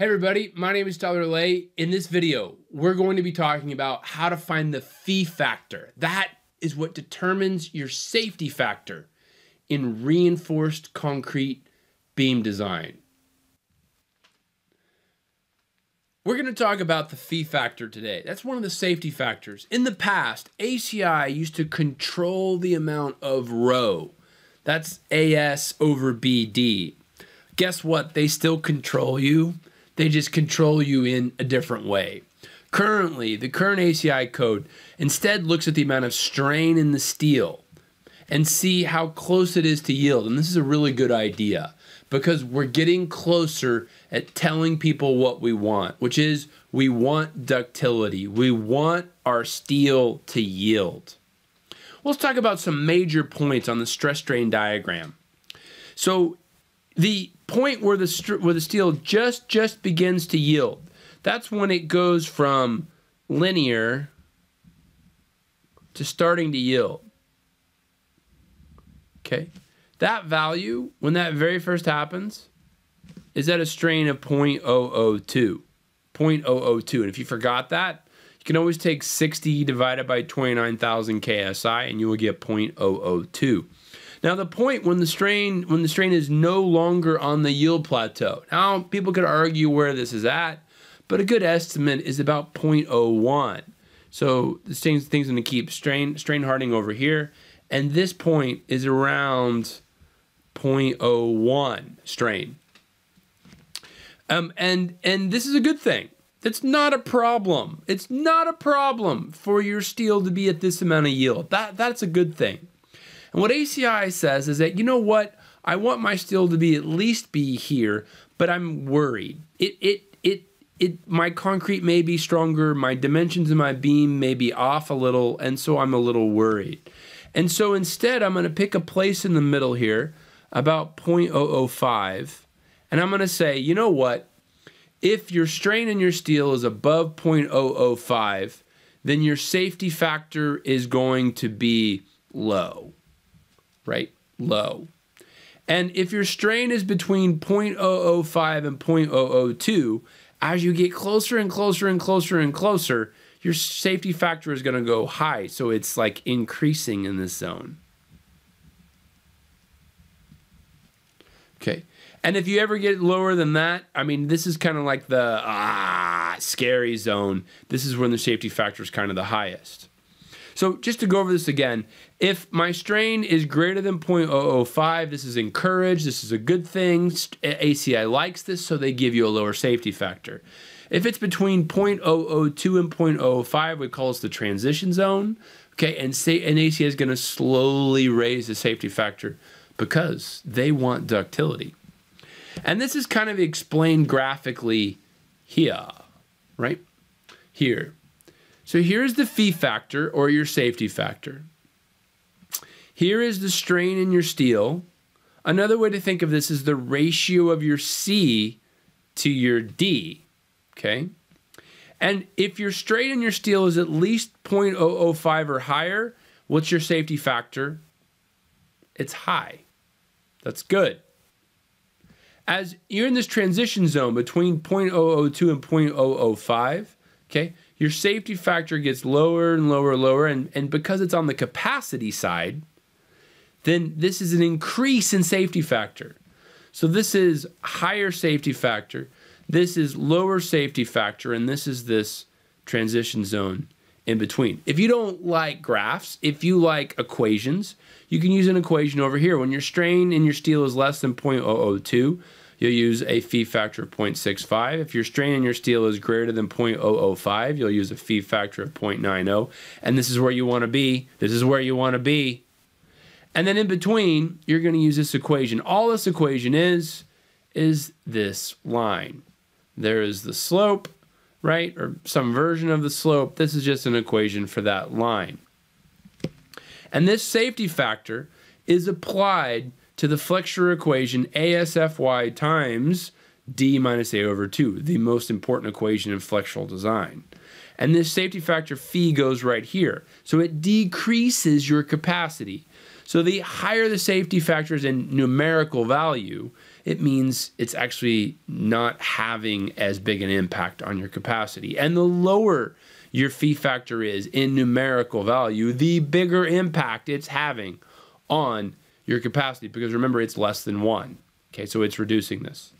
Hey everybody, my name is Tyler Ley. In this video, we're going to be talking about how to find the phi factor. That is what determines your safety factor in reinforced concrete beam design. We're going to talk about the phi factor today. That's one of the safety factors. In the past, ACI used to control the amount of rho. That's AS over BD. Guess what? They still control you they just control you in a different way. Currently, the current ACI code instead looks at the amount of strain in the steel and see how close it is to yield. And this is a really good idea because we're getting closer at telling people what we want, which is we want ductility. We want our steel to yield. Let's talk about some major points on the stress strain diagram. So the point where the where the steel just just begins to yield. That's when it goes from linear to starting to yield. Okay. That value, when that very first happens, is at a strain of 0.002. 0.002. And if you forgot that, you can always take 60 divided by 29,000 KSI and you will get 0.002. Now the point when the strain when the strain is no longer on the yield plateau. Now people could argue where this is at, but a good estimate is about 0.01. So the thing's, thing's going to keep strain strain hardening over here, and this point is around 0.01 strain. Um, and and this is a good thing. That's not a problem. It's not a problem for your steel to be at this amount of yield. That that's a good thing. And what ACI says is that, you know what? I want my steel to be at least be here, but I'm worried. It, it, it, it, my concrete may be stronger, my dimensions of my beam may be off a little, and so I'm a little worried. And so instead, I'm going to pick a place in the middle here, about 0.005, and I'm going to say, you know what? If your strain in your steel is above 0.005, then your safety factor is going to be low right? Low. And if your strain is between 0.005 and 0.002, as you get closer and closer and closer and closer, your safety factor is going to go high. So it's like increasing in this zone. Okay. And if you ever get lower than that, I mean, this is kind of like the ah, scary zone. This is when the safety factor is kind of the highest. So just to go over this again, if my strain is greater than 0.005, this is encouraged, this is a good thing. ACI likes this, so they give you a lower safety factor. If it's between 0.002 and 0.05, we call this the transition zone. Okay, and say and ACI is going to slowly raise the safety factor because they want ductility. And this is kind of explained graphically here, right? Here. So here's the phi factor or your safety factor. Here is the strain in your steel. Another way to think of this is the ratio of your C to your D. Okay. And if your strain in your steel is at least 0.005 or higher, what's your safety factor? It's high. That's good. As you're in this transition zone between 0.002 and 0.005, okay, your safety factor gets lower and lower and lower. And, and because it's on the capacity side, then this is an increase in safety factor. So this is higher safety factor. This is lower safety factor. And this is this transition zone in between. If you don't like graphs, if you like equations, you can use an equation over here. When your strain in your steel is less than 0.002, you'll use a phi factor of 0.65. If your strain in your steel is greater than 0.005, you'll use a phi factor of 0.90. And this is where you want to be. This is where you want to be. And then in between, you're going to use this equation. All this equation is, is this line. There is the slope, right? Or some version of the slope. This is just an equation for that line. And this safety factor is applied to the flexure equation ASFY times D minus A over 2, the most important equation in flexural design. And this safety factor phi goes right here. So it decreases your capacity. So the higher the safety factors in numerical value, it means it's actually not having as big an impact on your capacity. And the lower your phi factor is in numerical value, the bigger impact it's having on your capacity because remember, it's less than one. Okay, so it's reducing this.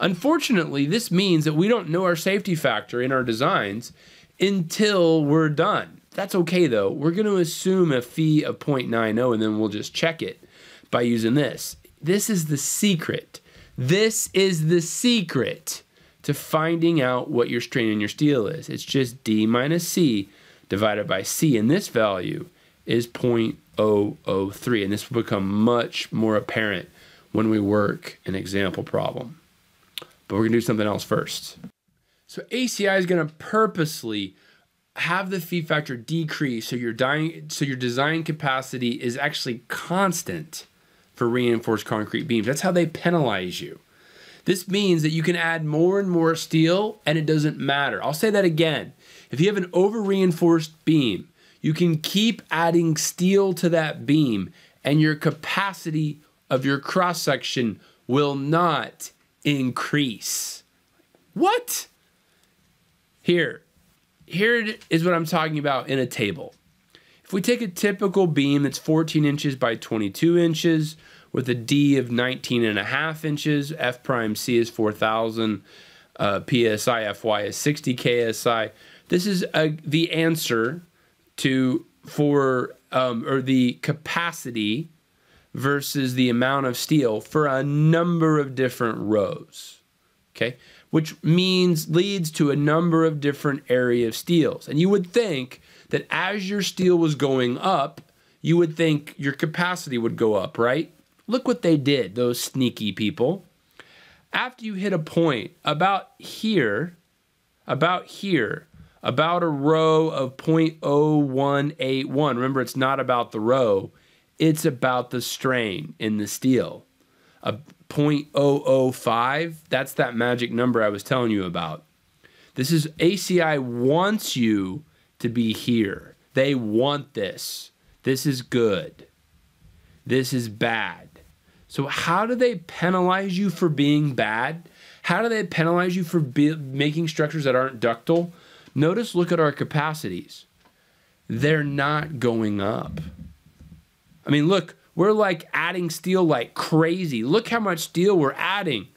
Unfortunately, this means that we don't know our safety factor in our designs until we're done. That's okay though. We're going to assume a phi of 0.90 and then we'll just check it by using this. This is the secret. This is the secret to finding out what your strain in your steel is. It's just D minus C divided by C, and this value is 0.003, and this will become much more apparent when we work an example problem. But we're going to do something else first. So ACI is going to purposely have the phi factor decrease so your dying, so your design capacity is actually constant for reinforced concrete beams. That's how they penalize you. This means that you can add more and more steel and it doesn't matter. I'll say that again. If you have an over reinforced beam, you can keep adding steel to that beam and your capacity of your cross section will not increase. What? Here, here is what I'm talking about in a table. If we take a typical beam that's 14 inches by 22 inches with a D of 19 and a half inches, F prime C is 4,000, uh, PSI FY is 60 KSI. This is a, the answer to for um, or the capacity versus the amount of steel for a number of different rhos. Okay, which means leads to a number of different area of steels. And you would think that as your steel was going up, you would think your capacity would go up, right? Look what they did, those sneaky people. After you hit a point about here, about here, about a rho of 0.0181, remember it's not about the rho, it's about the strain in the steel. A 0.005, that's that magic number I was telling you about. This is ACI wants you to be here. They want this. This is good. This is bad. So, how do they penalize you for being bad? How do they penalize you for be- making structures that aren't ductile? Notice, look at our capacities. They're not going up. I mean, look, we're like adding steel like crazy. Look how much steel we're adding.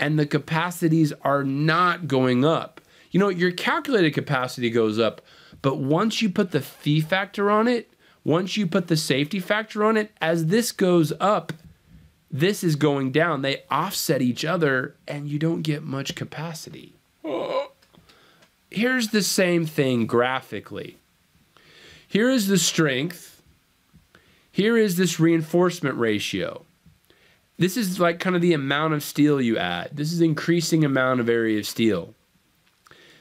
And the capacities are not going up. You know, your calculated capacity goes up, but once you put the phi factor on it, once you put the safety factor on it, as this goes up, this is going down. They offset each other and you don't get much capacity. Oh. Here's the same thing graphically. Here is the strength here is this reinforcement ratio. This is like kind of the amount of steel you add. This is increasing amount of area of steel.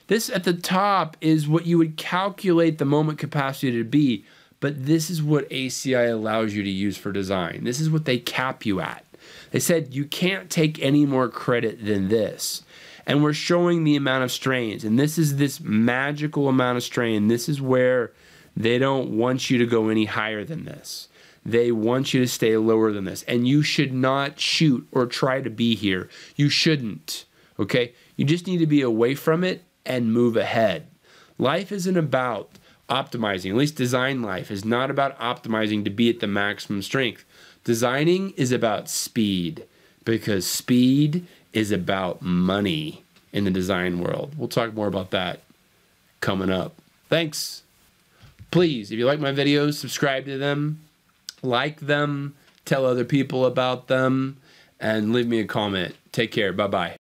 This at the top is what you would calculate the moment capacity to be, but this is what ACI allows you to use for design. This is what they cap you at. They said you can't take any more credit than this. And we're showing the amount of strains. And this is this magical amount of strain. This is where they don't want you to go any higher than this. They want you to stay lower than this. And you should not shoot or try to be here. You shouldn't. Okay? You just need to be away from it and move ahead. Life isn't about optimizing, at least design life is not about optimizing to be at the maximum strength. Designing is about speed because speed is about money in the design world. We'll talk more about that coming up. Thanks. Please, if you like my videos, subscribe to them like them, tell other people about them, and leave me a comment. Take care. Bye bye.